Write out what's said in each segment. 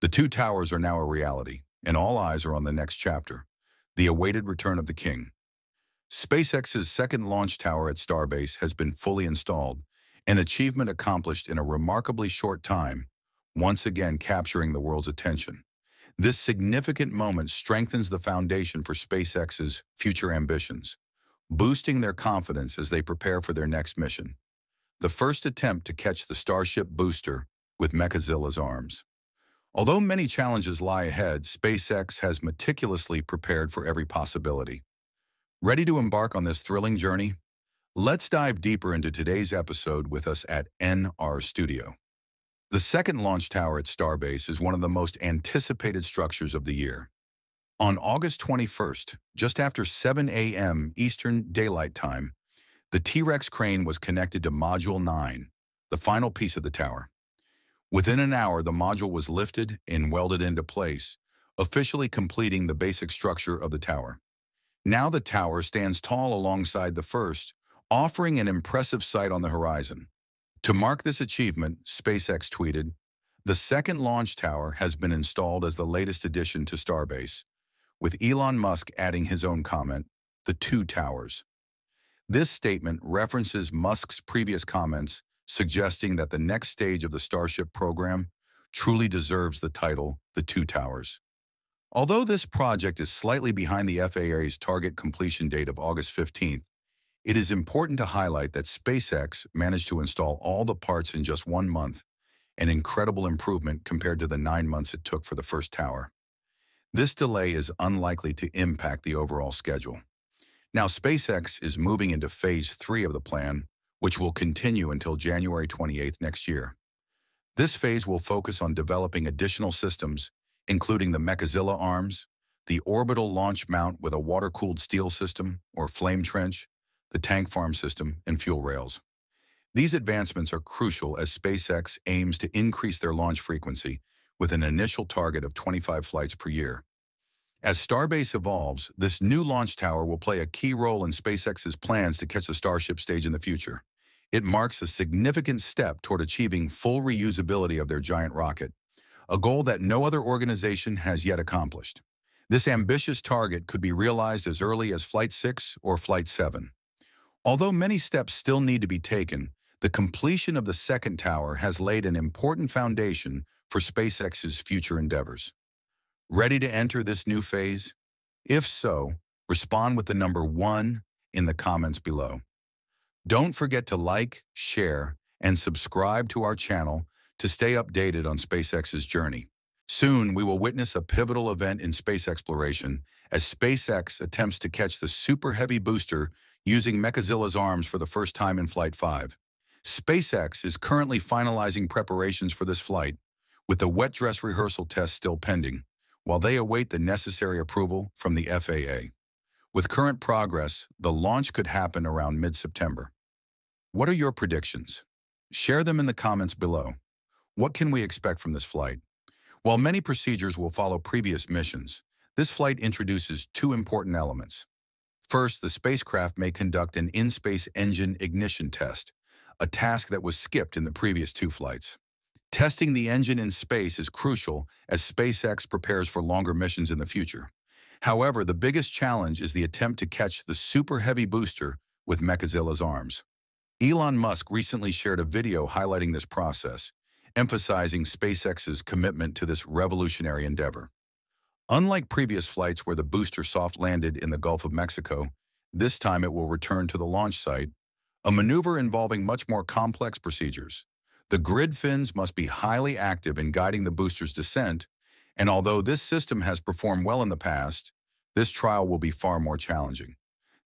The two towers are now a reality, and all eyes are on the next chapter, the awaited return of the King. SpaceX's second launch tower at Starbase has been fully installed, an achievement accomplished in a remarkably short time, once again capturing the world's attention. This significant moment strengthens the foundation for SpaceX's future ambitions, boosting their confidence as they prepare for their next mission, the first attempt to catch the Starship booster with Mechazilla's arms. Although many challenges lie ahead, SpaceX has meticulously prepared for every possibility. Ready to embark on this thrilling journey? Let's dive deeper into today's episode with us at NR Studio. The second launch tower at Starbase is one of the most anticipated structures of the year. On August 21st, just after 7 a.m. Eastern Daylight Time, the T-Rex crane was connected to Module 9, the final piece of the tower. Within an hour, the module was lifted and welded into place, officially completing the basic structure of the tower. Now the tower stands tall alongside the first, offering an impressive sight on the horizon. To mark this achievement, SpaceX tweeted, the second launch tower has been installed as the latest addition to Starbase, with Elon Musk adding his own comment, the two towers. This statement references Musk's previous comments suggesting that the next stage of the Starship program truly deserves the title The Two Towers. Although this project is slightly behind the FAA's target completion date of August 15th, it is important to highlight that SpaceX managed to install all the parts in just one month, an incredible improvement compared to the nine months it took for the first tower. This delay is unlikely to impact the overall schedule. Now, SpaceX is moving into phase three of the plan, which will continue until January 28th next year. This phase will focus on developing additional systems, including the Mechazilla arms, the orbital launch mount with a water-cooled steel system, or flame trench, the tank farm system, and fuel rails. These advancements are crucial as SpaceX aims to increase their launch frequency with an initial target of 25 flights per year. As Starbase evolves, this new launch tower will play a key role in SpaceX's plans to catch the Starship stage in the future. It marks a significant step toward achieving full reusability of their giant rocket, a goal that no other organization has yet accomplished. This ambitious target could be realized as early as Flight 6 or Flight 7. Although many steps still need to be taken, the completion of the second tower has laid an important foundation for SpaceX's future endeavors. Ready to enter this new phase? If so, respond with the number one in the comments below. Don't forget to like, share, and subscribe to our channel to stay updated on SpaceX's journey. Soon, we will witness a pivotal event in space exploration as SpaceX attempts to catch the Super Heavy booster using Mechazilla's arms for the first time in Flight 5. SpaceX is currently finalizing preparations for this flight, with the wet dress rehearsal test still pending while they await the necessary approval from the FAA. With current progress, the launch could happen around mid-September. What are your predictions? Share them in the comments below. What can we expect from this flight? While many procedures will follow previous missions, this flight introduces two important elements. First, the spacecraft may conduct an in-space engine ignition test, a task that was skipped in the previous two flights. Testing the engine in space is crucial as SpaceX prepares for longer missions in the future. However, the biggest challenge is the attempt to catch the Super Heavy booster with Mechazilla's arms. Elon Musk recently shared a video highlighting this process, emphasizing SpaceX's commitment to this revolutionary endeavor. Unlike previous flights where the booster soft landed in the Gulf of Mexico, this time it will return to the launch site, a maneuver involving much more complex procedures. The grid fins must be highly active in guiding the booster's descent, and although this system has performed well in the past, this trial will be far more challenging.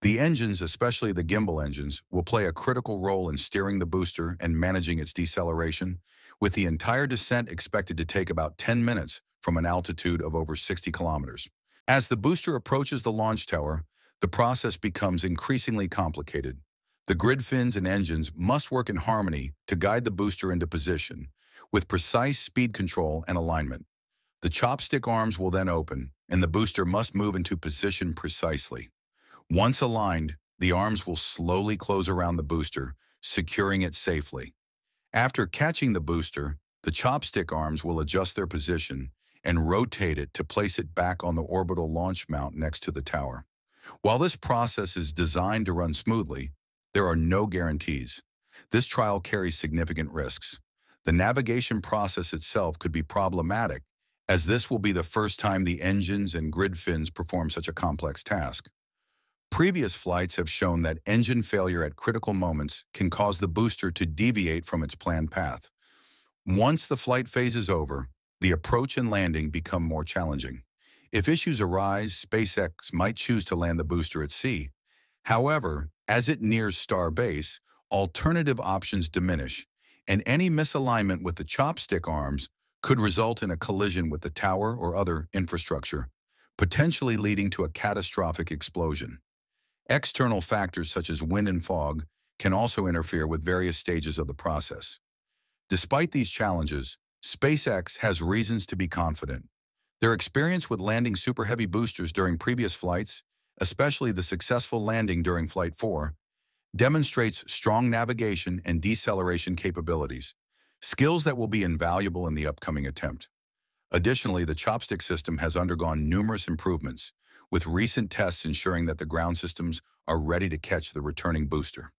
The engines, especially the gimbal engines, will play a critical role in steering the booster and managing its deceleration, with the entire descent expected to take about 10 minutes from an altitude of over 60 kilometers. As the booster approaches the launch tower, the process becomes increasingly complicated. The grid fins and engines must work in harmony to guide the booster into position, with precise speed control and alignment. The chopstick arms will then open, and the booster must move into position precisely. Once aligned, the arms will slowly close around the booster, securing it safely. After catching the booster, the chopstick arms will adjust their position, and rotate it to place it back on the orbital launch mount next to the tower. While this process is designed to run smoothly, there are no guarantees. This trial carries significant risks. The navigation process itself could be problematic, as this will be the first time the engines and grid fins perform such a complex task. Previous flights have shown that engine failure at critical moments can cause the booster to deviate from its planned path. Once the flight phase is over, the approach and landing become more challenging. If issues arise, SpaceX might choose to land the booster at sea. However, as it nears Starbase, alternative options diminish, and any misalignment with the chopstick arms could result in a collision with the tower or other infrastructure, potentially leading to a catastrophic explosion. External factors such as wind and fog can also interfere with various stages of the process. Despite these challenges, SpaceX has reasons to be confident. Their experience with landing Super Heavy boosters during previous flights, especially the successful landing during Flight 4, demonstrates strong navigation and deceleration capabilities, skills that will be invaluable in the upcoming attempt. Additionally, the chopstick system has undergone numerous improvements, with recent tests ensuring that the ground systems are ready to catch the returning booster.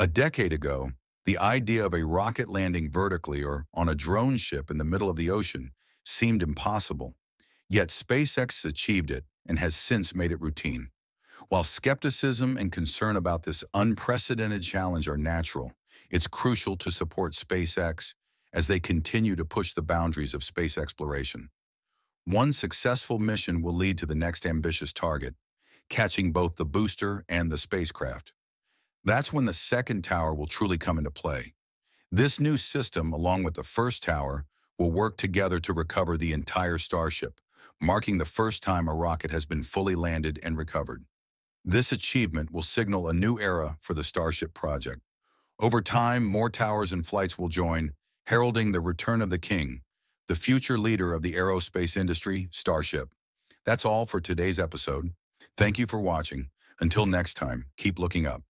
A decade ago, the idea of a rocket landing vertically or on a drone ship in the middle of the ocean seemed impossible. Yet SpaceX achieved it and has since made it routine. While skepticism and concern about this unprecedented challenge are natural, it's crucial to support SpaceX as they continue to push the boundaries of space exploration. One successful mission will lead to the next ambitious target, catching both the booster and the spacecraft. That's when the second tower will truly come into play. This new system, along with the first tower, will work together to recover the entire Starship, marking the first time a rocket has been fully landed and recovered. This achievement will signal a new era for the Starship project. Over time, more towers and flights will join, heralding the return of the King, the future leader of the aerospace industry, Starship. That's all for today's episode. Thank you for watching. Until next time, keep looking up.